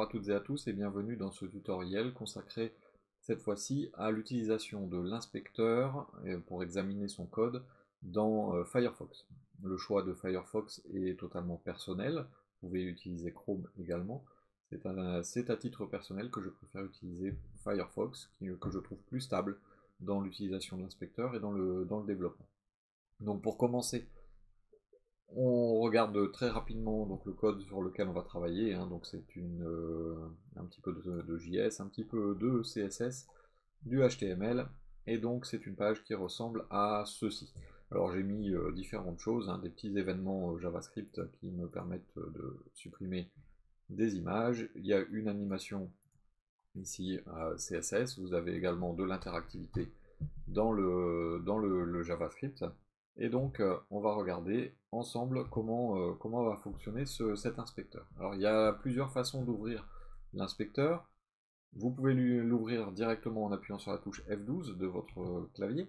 Bonjour à toutes et à tous et bienvenue dans ce tutoriel consacré cette fois-ci à l'utilisation de l'inspecteur euh, pour examiner son code dans euh, Firefox. Le choix de Firefox est totalement personnel, vous pouvez utiliser Chrome également. C'est à titre personnel que je préfère utiliser Firefox, que je trouve plus stable dans l'utilisation de l'inspecteur et dans le, dans le développement. Donc pour commencer, on regarde très rapidement donc, le code sur lequel on va travailler. Hein. c'est euh, un petit peu de, JS, un petit peu de CSS, du HTML. Et donc c'est une page qui ressemble à ceci. Alors j'ai mis euh, différentes choses, hein, des petits événements euh, JavaScript qui me permettent de supprimer des images. Il y a une animation ici à CSS. Vous avez également de l'interactivité dans le JavaScript. Et donc, euh, on va regarder ensemble comment, euh, va fonctionner cet inspecteur. Alors, il y a plusieurs façons d'ouvrir l'inspecteur. Vous pouvez l'ouvrir directement en appuyant sur la touche F12 de votre clavier.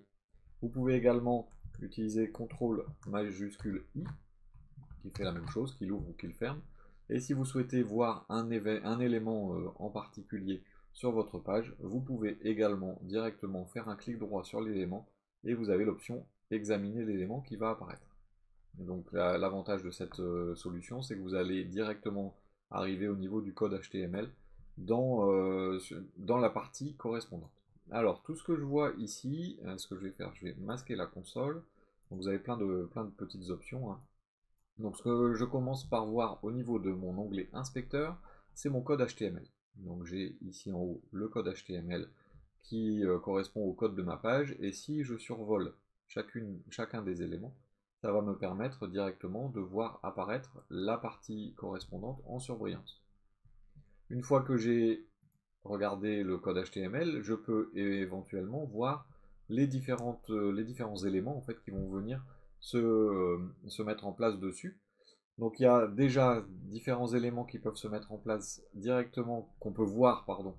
Vous pouvez également utiliser CTRL majuscule I, qui fait la même chose, qui l'ouvre ou qui le ferme. Et si vous souhaitez voir un, élément euh, en particulier sur votre page, vous pouvez également directement faire un clic droit sur l'élément et vous avez l'option examiner l'élément qui va apparaître. donc l'avantage de cette euh, solution, c'est que vous allez directement arriver au niveau du code HTML dans, euh, dans la partie correspondante. Alors tout ce que je vois ici, euh, ce que je vais faire, je vais masquer la console. vous avez plein de, plein de petites options. Hein. Donc ce que je commence par voir au niveau de mon onglet inspecteur, c'est mon code HTML. Donc j'ai ici en haut le code HTML qui correspond au code de ma page. Et si je survole chacun des éléments, ça va me permettre directement de voir apparaître la partie correspondante en surbrillance. Une fois que j'ai regardé le code HTML, je peux éventuellement voir les, différentes, les différents éléments en fait, qui vont venir se, se mettre en place dessus. Donc il y a déjà différents éléments qui peuvent se mettre en place directement, qu'on peut voir pardon,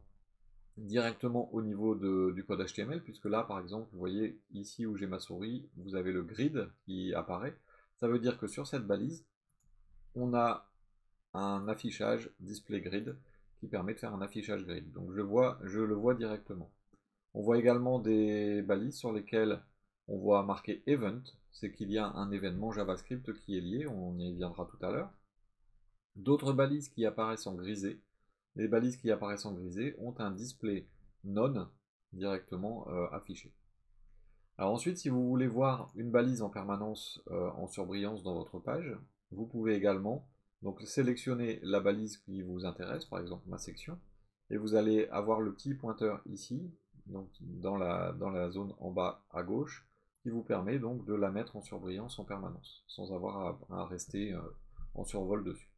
directement au niveau du code HTML, puisque là, par exemple, vous voyez ici où j'ai ma souris, vous avez le grid qui apparaît. Ça veut dire que sur cette balise, on a un affichage display grid qui permet de faire un affichage grid. Donc je, vois, je le vois directement. On voit également des balises sur lesquelles on voit marqué event, c'est qu'il y a un événement JavaScript qui est lié, on y viendra tout à l'heure. D'autres balises qui apparaissent en grisé, les balises qui apparaissent en grisé ont un display non directement euh, affiché. Alors ensuite, si vous voulez voir une balise en permanence euh, en surbrillance dans votre page, vous pouvez également donc, sélectionner la balise qui vous intéresse, par exemple ma section, et vous allez avoir le petit pointeur ici, donc dans la, dans la zone en bas à gauche, qui vous permet donc de la mettre en surbrillance en permanence, sans avoir à, rester euh, en survol dessus.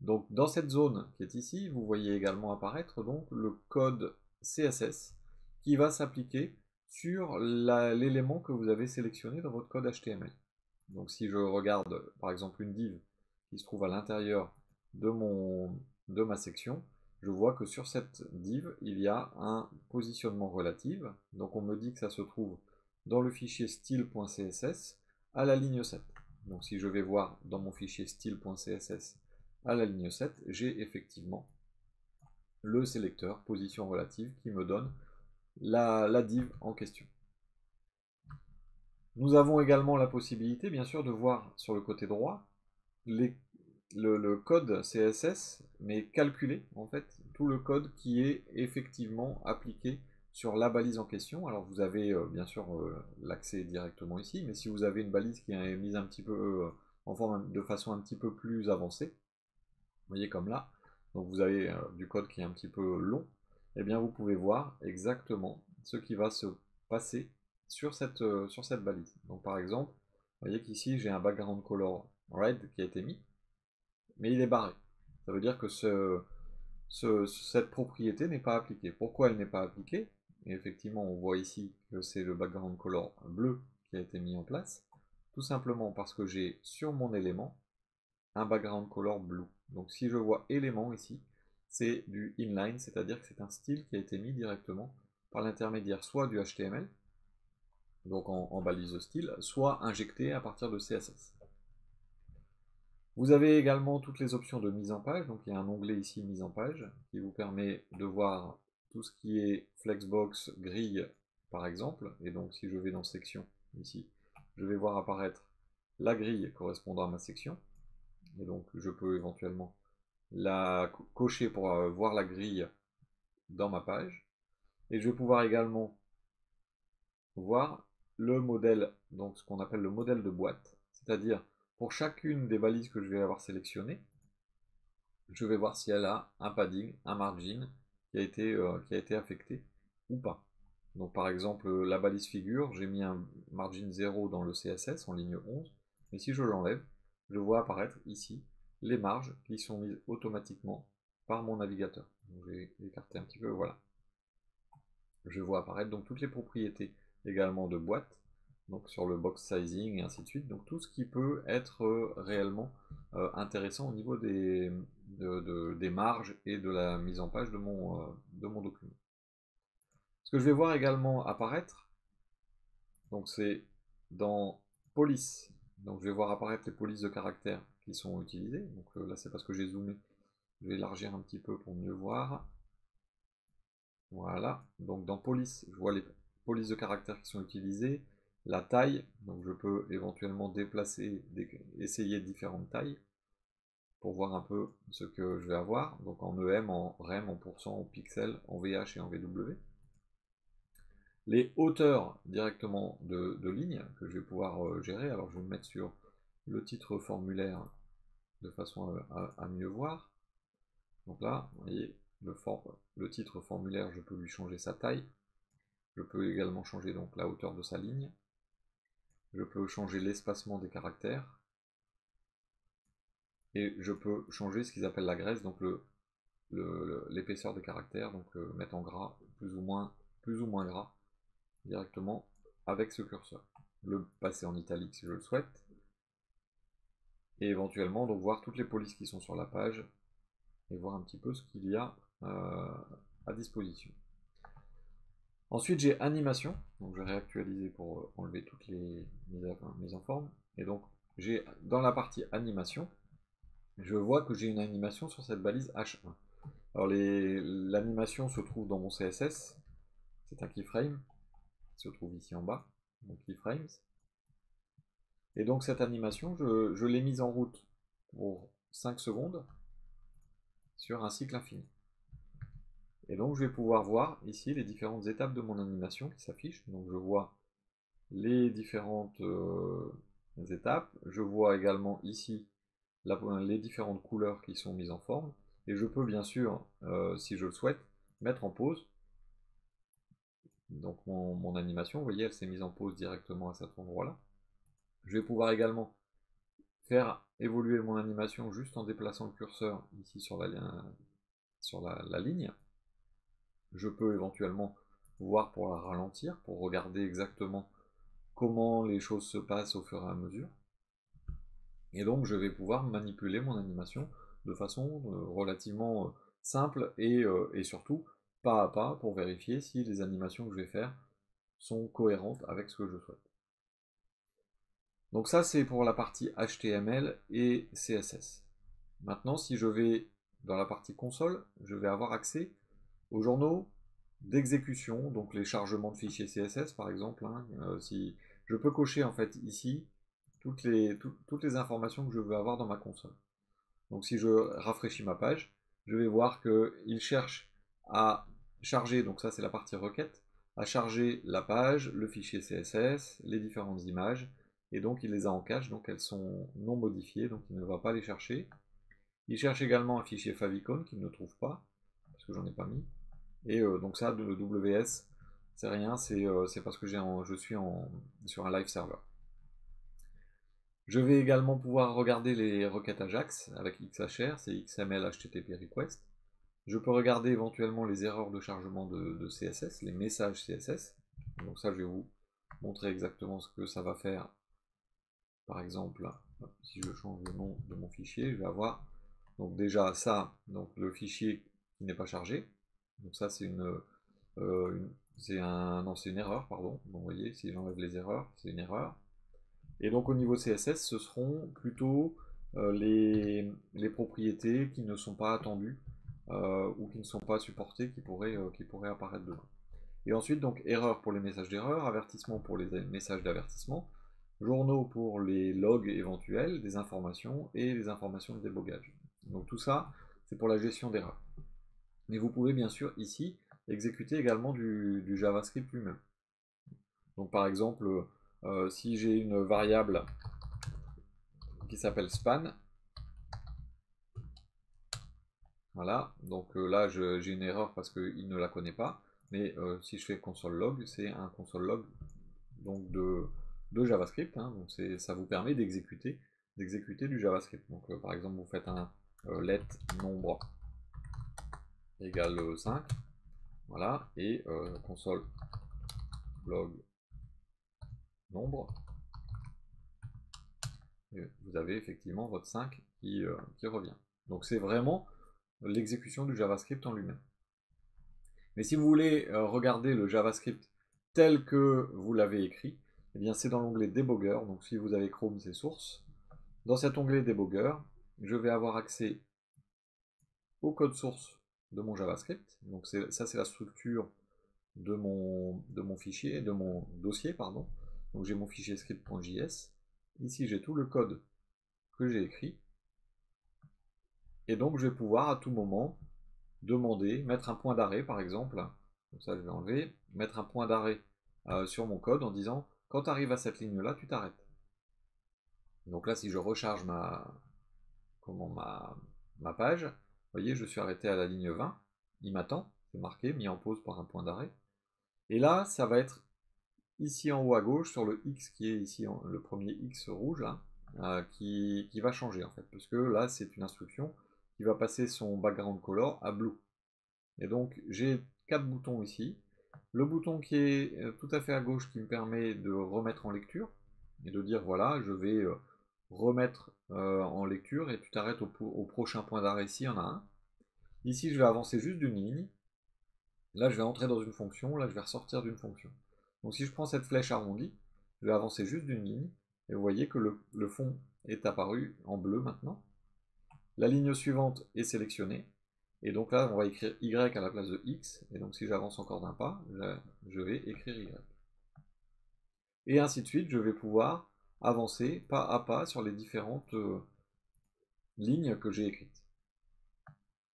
Donc dans cette zone qui est ici, vous voyez également apparaître donc le code CSS qui va s'appliquer sur l'élément que vous avez sélectionné dans votre code HTML. Donc si je regarde par exemple une div qui se trouve à l'intérieur de, de ma section, je vois que sur cette div, il y a un positionnement relatif. Donc on me dit que ça se trouve dans le fichier style.css à la ligne 7. Donc si je vais voir dans mon fichier style.css à la ligne 7, j'ai effectivement le sélecteur position relative qui me donne la, div en question. Nous avons également la possibilité, bien sûr, de voir sur le côté droit le, code CSS, mais calculé, en fait, tout le code qui est effectivement appliqué sur la balise en question. Alors vous avez euh, bien sûr euh, l'accès directement ici, mais si vous avez une balise qui est mise un petit peu euh, de façon un petit peu plus avancée, voyez comme là, donc vous avez euh, du code qui est un petit peu long, et eh bien vous pouvez voir exactement ce qui va se passer sur cette, euh, sur cette balise. Donc par exemple, vous voyez qu'ici j'ai un background color red qui a été mis, mais il est barré. Ça veut dire que ce, cette propriété n'est pas appliquée. Pourquoi elle n'est pas appliquée? Effectivement, on voit ici que c'est le background color bleu qui a été mis en place. Tout simplement parce que j'ai sur mon élément un background color blue. Donc si je vois élément ici, c'est du inline, c'est-à-dire que c'est un style qui a été mis directement par l'intermédiaire soit du HTML, donc en, balise de style, soit injecté à partir de CSS. Vous avez également toutes les options de mise en page, donc il y a un onglet ici mise en page qui vous permet de voir tout ce qui est Flexbox, grille par exemple, et donc si je vais dans section ici, je vais voir apparaître la grille correspondant à ma section, et donc je peux éventuellement la cocher pour euh, voir la grille dans ma page, et je vais pouvoir également voir le modèle, donc ce qu'on appelle le modèle de boîte, c'est-à-dire pour chacune des balises que je vais avoir sélectionnées, je vais voir si elle a un padding, un margin qui a été, euh, qui a été affecté ou pas. Donc par exemple, la balise figure, j'ai mis un margin 0 dans le CSS en ligne 11, mais si je l'enlève, je vois apparaître ici les marges qui sont mises automatiquement par mon navigateur. je vais un petit peu, voilà. Je vois apparaître donc toutes les propriétés également de boîte, donc sur le box sizing et ainsi de suite. Donc tout ce qui peut être euh, réellement euh, intéressant au niveau des, marges et de la mise en page euh, de mon document. Ce que je vais voir également apparaître, donc c'est dans police. Donc je vais voir apparaître les polices de caractères qui sont utilisées. Donc là c'est parce que j'ai zoomé. Je vais élargir un petit peu pour mieux voir. Voilà. Donc dans police, je vois les polices de caractères qui sont utilisées la taille, donc je peux éventuellement déplacer, essayer différentes tailles pour voir un peu ce que je vais avoir, donc en EM, en REM, en pourcent, en pixels, en VH et en VW. Les hauteurs directement de, ligne que je vais pouvoir euh, gérer, alors je vais me mettre sur le titre formulaire de façon à, mieux voir. Donc là, vous voyez, le, le titre formulaire, je peux lui changer sa taille. Je peux également changer donc la hauteur de sa ligne. Je peux changer l'espacement des caractères. Et je peux changer ce qu'ils appellent la graisse, donc l'épaisseur des caractères, donc euh, mettre en gras, plus ou moins, plus ou moins gras, directement avec ce curseur. Le passer en italique si je le souhaite. Et éventuellement donc voir toutes les polices qui sont sur la page et voir un petit peu ce qu'il y a euh, à disposition. Ensuite, j'ai animation. Donc, je vais réactualiser pour euh, enlever toutes les mises en forme. Et donc, j'ai dans la partie animation, je vois que j'ai une animation sur cette balise H1. Alors, l'animation se trouve dans mon CSS. C'est un keyframe. Il se trouve ici en bas. Donc, keyframes. Et donc, cette animation, je, je l'ai mise en route pour 5 secondes sur un cycle infini. Et donc je vais pouvoir voir ici les différentes étapes de mon animation qui s'affichent. Donc je vois les différentes euh, étapes. Je vois également ici les différentes couleurs qui sont mises en forme. Et je peux bien sûr, euh, si je le souhaite, mettre en pause. Donc mon, animation, vous voyez, elle s'est mise en pause directement à cet endroit-là. Je vais pouvoir également faire évoluer mon animation juste en déplaçant le curseur ici sur la, ligne. Je peux éventuellement voir pour la ralentir, pour regarder exactement comment les choses se passent au fur et à mesure. Et donc je vais pouvoir manipuler mon animation de façon euh, relativement euh, simple et, euh, et, surtout pas à pas pour vérifier si les animations que je vais faire sont cohérentes avec ce que je souhaite. Donc ça c'est pour la partie HTML et CSS. Maintenant si je vais dans la partie console, je vais avoir accès aux journaux d'exécution, donc les chargements de fichiers CSS par exemple. Hein, euh, si je peux cocher en fait ici toutes les, toutes les informations que je veux avoir dans ma console. Donc si je rafraîchis ma page, je vais voir qu'il cherche à charger, donc ça c'est la partie requête, à charger la page, le fichier CSS, les différentes images, et donc il les a en cache, donc elles sont non modifiées, donc il ne va pas les chercher. Il cherche également un fichier favicon qu'il ne trouve pas, parce que j'en ai pas mis. Et euh, donc ça, le WS, c'est rien, euh, c'est parce que je suis en, sur un live server. Je vais également pouvoir regarder les requêtes Ajax avec XHR, c'est XML HTTP request. Je peux regarder éventuellement les erreurs de chargement de, CSS, les messages CSS. Donc ça, je vais vous montrer exactement ce que ça va faire. Par exemple, si je change le nom de mon fichier, je vais avoir donc déjà ça, donc le fichier qui n'est pas chargé. Donc ça c'est une, euh, c'est un, non c'est une erreur pardon. Vous voyez si j'enlève les erreurs c'est une erreur. Et donc au niveau CSS ce seront plutôt les, propriétés qui ne sont pas attendues ou qui ne sont pas supportées qui pourraient, qui pourraient apparaître dedans. Et ensuite, donc, erreur pour les messages d'erreur, avertissement pour les messages d'avertissement, journaux pour les logs éventuels des informations et les informations de débogage. Donc tout ça, c'est pour la gestion d'erreurs. Mais vous pouvez bien sûr ici exécuter également du, JavaScript lui-même. Donc par exemple, euh, si j'ai une variable qui s'appelle span, voilà, donc euh, là j'ai une erreur parce qu'il ne la connaît pas, mais euh, si je fais console log, c'est un console log donc de, de JavaScript, hein. ça vous permet d'exécuter du JavaScript. Donc par exemple vous faites un let nombre égale 5. Voilà, et euh, console log nombre. vous avez effectivement votre 5 qui, euh, qui revient. Donc c'est vraiment l'exécution du JavaScript en lui-même. Mais si vous voulez euh, regarder le JavaScript tel que vous l'avez écrit, eh bien c'est dans l'onglet Debugger. Donc si vous avez Chrome, c'est source. Dans cet onglet Debugger, je vais avoir accès au code source de mon JavaScript. Donc ça c'est la structure de mon, de mon fichier, de mon dossier, pardon. Donc j'ai mon fichier script.js. Ici j'ai tout le code que j'ai écrit. Et donc je vais pouvoir à tout moment demander, mettre un point d'arrêt par exemple. Donc ça je vais enlever, mettre un point d'arrêt euh, sur mon code en disant quand tu arrives à cette ligne là, tu t'arrêtes. Donc là si je recharge ma, comment, ma, page, voyez, je suis arrêté à la ligne 20, il m'attend, c'est marqué, mis en pause par un point d'arrêt. Et là, ça va être ici en haut à gauche, sur le X qui est ici, le premier X rouge, euh, qui, va changer en fait, parce que là, c'est une instruction qui va passer son background color à blue. Et donc, j'ai quatre boutons ici. Le bouton qui est euh, tout à fait à gauche qui me permet de remettre en lecture, et de dire, voilà, je vais euh, remettre euh, en lecture et tu t'arrêtes au, prochain point d'arrêt ici, il y en a un. Ici, je vais avancer juste d'une ligne. Là, je vais entrer dans une fonction. Là, je vais ressortir d'une fonction. Donc, si je prends cette flèche arrondie, je vais avancer juste d'une ligne. Et vous voyez que le, fond est apparu en bleu maintenant. La ligne suivante est sélectionnée. Et donc là, on va écrire Y à la place de X. Et donc, si j'avance encore d'un pas, je vais écrire Y. Et ainsi de suite, je vais pouvoir avancer pas à pas sur les différentes euh, lignes que j'ai écrites.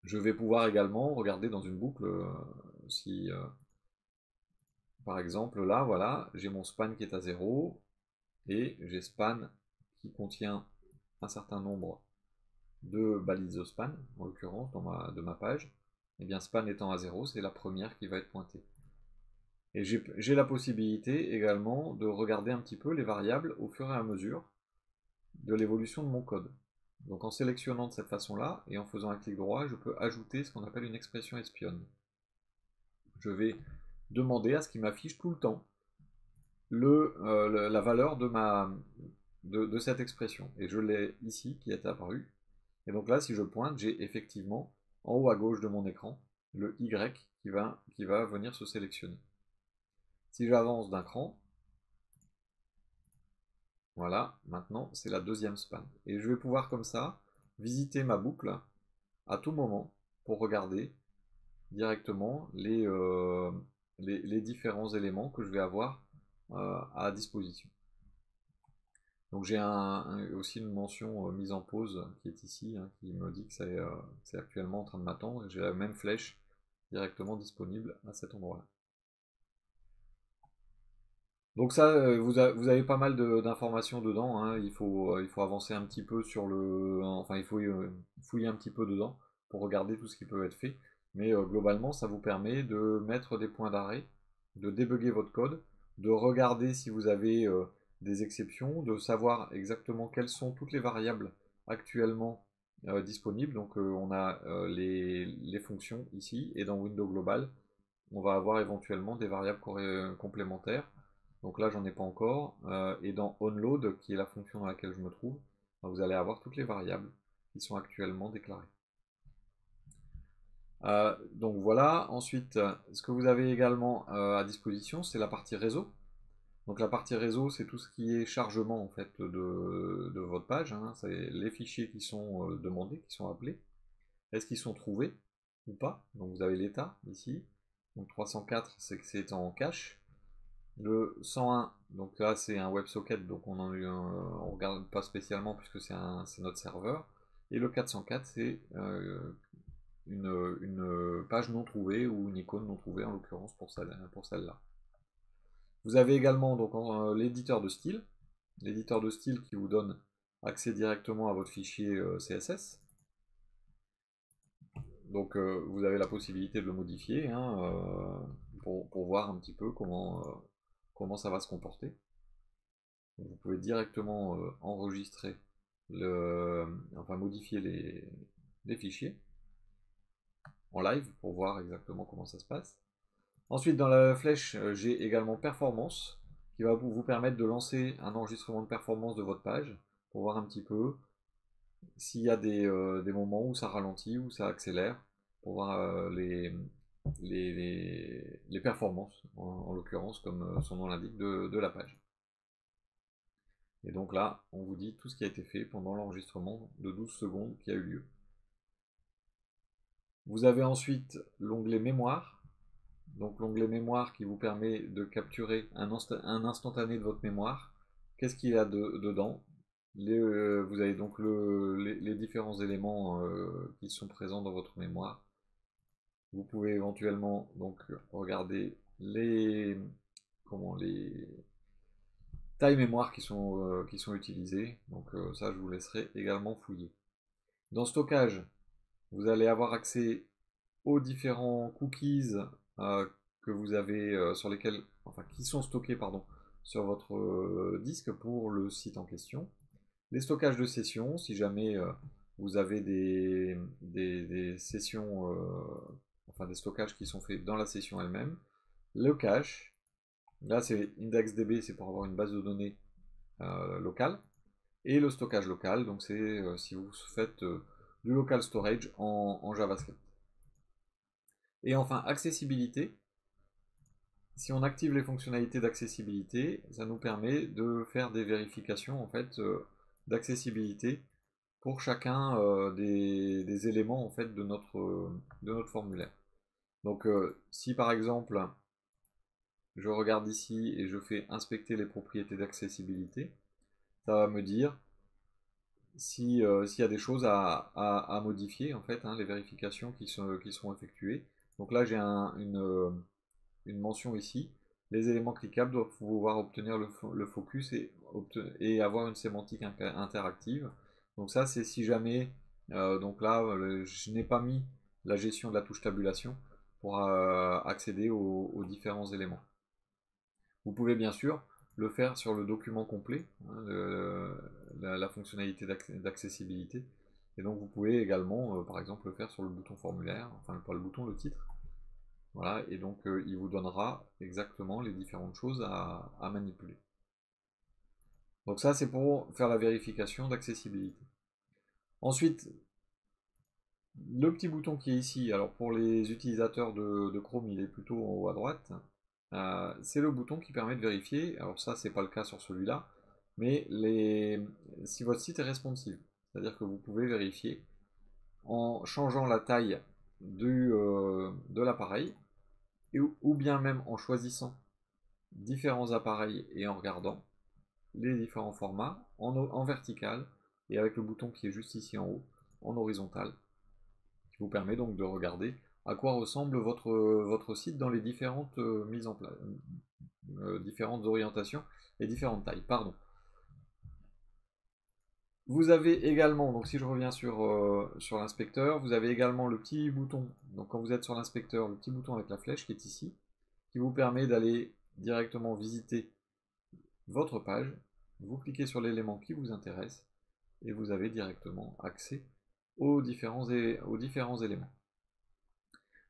Je vais pouvoir également regarder dans une boucle euh, si, euh, par exemple, là, voilà, j'ai mon span qui est à 0 et j'ai span qui contient un certain nombre de balises de span, en l'occurrence, de ma page. Et eh bien, span étant à 0, c'est la première qui va être pointée. Et j'ai la possibilité également de regarder un petit peu les variables au fur et à mesure de l'évolution de mon code. Donc en sélectionnant de cette façon-là et en faisant un clic droit, je peux ajouter ce qu'on appelle une expression espionne. Je vais demander à ce qu'il m'affiche tout le temps euh, la valeur de, de, cette expression. Et je l'ai ici qui est apparu. Et donc là, si je pointe, j'ai effectivement en haut à gauche de mon écran le Y qui va, venir se sélectionner. Si j'avance d'un cran, voilà, maintenant c'est la deuxième span. Et je vais pouvoir comme ça visiter ma boucle à tout moment pour regarder directement les, euh, différents éléments que je vais avoir euh, à disposition. Donc j'ai aussi une mention euh, mise en pause qui est ici, hein, qui me dit que c'est actuellement en train de m'attendre, j'ai la même flèche directement disponible à cet endroit-là. Donc ça, euh, vous, avez pas mal d'informations dedans. Hein. Il, faut, euh, il faut avancer un petit peu sur le... Enfin, il faut euh, fouiller un petit peu dedans pour regarder tout ce qui peut être fait. Mais globalement, ça vous permet de mettre des points d'arrêt, de débugger votre code, de regarder si vous avez des exceptions, de savoir exactement quelles sont toutes les variables actuellement disponibles. Donc on a les, les, fonctions ici, et dans Windows Global, on va avoir éventuellement des variables complémentaires. Donc là, j'en ai pas encore. Euh, et dans onload, qui est la fonction dans laquelle je me trouve, ben, vous allez avoir toutes les variables qui sont actuellement déclarées. Euh, donc voilà, ensuite, ce que vous avez également euh, à disposition, c'est la partie réseau. Donc la partie réseau, c'est tout ce qui est chargement en fait de, votre page. Hein. C'est les fichiers qui sont euh, demandés, qui sont appelés. Est-ce qu'ils sont trouvés ou pas? Donc vous avez l'état ici. Donc 304, c'est que c'est en cache. Le 101, donc là c'est un WebSocket, donc on ne regarde pas spécialement puisque c'est notre serveur. Et le 404, c'est euh, une, page non trouvée ou une icône non trouvée en l'occurrence pour celle-là. Vous avez également donc euh, l'éditeur de style, l'éditeur de style qui vous donne accès directement à votre fichier euh, CSS. Donc vous avez la possibilité de le modifier hein, pour, voir un petit peu comment, comment ça va se comporter. vous pouvez directement euh, enregistrer, le, enfin modifier les, fichiers en live pour voir exactement comment ça se passe. Ensuite, dans la flèche, euh, j'ai également performance qui va vous permettre de lancer un enregistrement de performance de votre page pour voir un petit peu s'il y a des, euh, moments où ça ralentit, ou ça accélère, pour voir les, les, performances, en, l'occurrence, comme euh, son nom l'indique, de, la page. Et donc là, on vous dit tout ce qui a été fait pendant l'enregistrement de 12 secondes qui a eu lieu. Vous avez ensuite l'onglet mémoire. Donc l'onglet mémoire qui vous permet de capturer un, instantané de votre mémoire. Qu'est-ce qu'il y a dedans? Euh, Vous avez donc les, différents éléments euh, qui sont présents dans votre mémoire. Vous pouvez éventuellement donc regarder les comment les tailles mémoire qui sont, euh, qui sont utilisées. Donc ça, je vous laisserai également fouiller. Dans stockage, vous allez avoir accès aux différents cookies que vous avez sur lesquels, enfin, qui sont stockés pardon, sur votre disque pour le site en question. Les stockages de sessions, si jamais vous avez des, des, sessions enfin des stockages qui sont faits dans la session elle-même. Le cache, là c'est IndexDB, c'est pour avoir une base de données euh, locale. Et le stockage local, donc c'est euh, si vous faites euh, du local storage en, JavaScript. Et enfin, accessibilité. Si on active les fonctionnalités d'accessibilité, ça nous permet de faire des vérifications en fait d'accessibilité pour chacun des, éléments en fait de notre, de notre formulaire. Donc euh, si par exemple je regarde ici et je fais inspecter les propriétés d'accessibilité, ça va me dire euh, s'il y a des choses à, modifier en fait, hein, les vérifications qui, sont, qui seront effectuées. Donc là j'ai une, euh, une, mention ici. Les éléments cliquables doivent pouvoir obtenir le, focus et, et, avoir une sémantique interactive. Donc ça c'est si jamais, donc là je n'ai pas mis la gestion de la touche tabulation pour euh, accéder aux, différents éléments. Vous pouvez bien sûr le faire sur le document complet, hein, la, fonctionnalité d'accessibilité. Et donc vous pouvez également, euh, par exemple, le faire sur le bouton formulaire, enfin pas le bouton, le titre. Voilà, et donc euh, il vous donnera exactement les différentes choses à, manipuler. Donc ça c'est pour faire la vérification d'accessibilité. Ensuite, le petit bouton qui est ici, alors pour les utilisateurs de, Chrome, il est plutôt en haut à droite. Euh, c'est le bouton qui permet de vérifier, alors ça c'est pas le cas sur celui-là, mais si votre site est responsive, c'est-à-dire que vous pouvez vérifier en changeant la taille euh, de l'appareil, ou bien même en choisissant différents appareils et en regardant les différents formats en vertical et avec le bouton qui est juste ici en haut, en horizontal qui vous permet donc de regarder à quoi ressemble votre, votre site dans les différentes euh, mises en place, euh, différentes orientations et différentes tailles. Pardon. Vous avez également, donc si je reviens sur, euh, sur l'inspecteur, vous avez également le petit bouton, donc quand vous êtes sur l'inspecteur, le petit bouton avec la flèche qui est ici, qui vous permet d'aller directement visiter votre page. Vous cliquez sur l'élément qui vous intéresse et vous avez directement accès aux différents, aux différents éléments.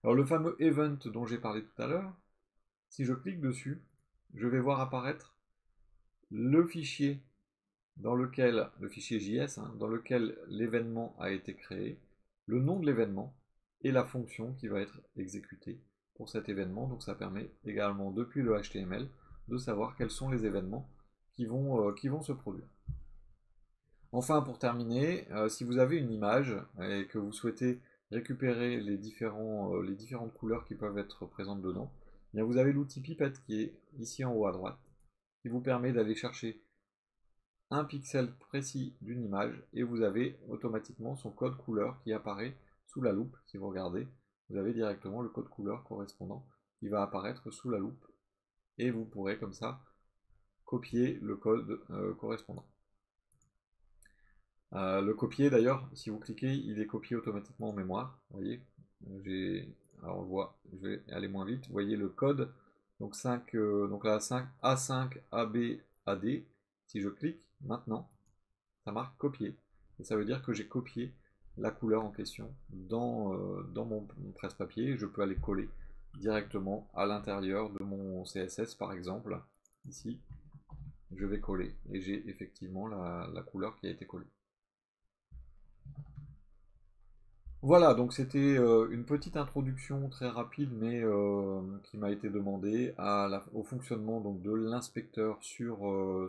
Alors le fameux event dont j'ai parlé tout à l'heure, si je clique dessus, je vais voir apparaître le fichier dans lequel, le fichier JS, hein, dans lequel l'événement a été créé, le nom de l'événement et la fonction qui va être exécutée pour cet événement. Donc ça permet également depuis le HTML de savoir quels sont les événements qui vont, vont se produire. Enfin, pour terminer, si vous avez une image et que vous souhaitez récupérer les, les différentes couleurs qui peuvent être présentes dedans, eh bien vous avez l'outil pipette qui est ici en haut à droite, qui vous permet d'aller chercher un pixel précis d'une image et vous avez automatiquement son code couleur qui apparaît sous la loupe. Si vous regardez, vous avez directement le code couleur correspondant qui va apparaître sous la loupe et vous pourrez comme ça copier le code euh, correspondant. Euh, le copier d'ailleurs, si vous cliquez, il est copié automatiquement en mémoire. Vous voyez, alors on voit, je vais aller moins vite. Vous voyez le code, donc 5, euh, donc là 5 A5 AB AD. Si je clique, Maintenant, ça marque copier. Et ça veut dire que j'ai copié la couleur en question dans, euh, dans mon, presse-papier. Je peux aller coller directement à l'intérieur de mon CSS par exemple. Ici, je vais coller et j'ai effectivement la, couleur qui a été collée. Voilà, donc c'était euh, une petite introduction très rapide, mais euh, qui m'a été demandée au fonctionnement donc, de l'inspecteur sur,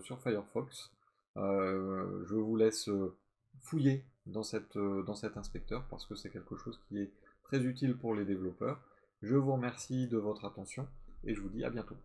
sur Firefox. Euh, je vous laisse euh, fouiller euh, dans cet inspecteur parce que c'est quelque chose qui est très utile pour les développeurs. Je vous remercie de votre attention et je vous dis à bientôt.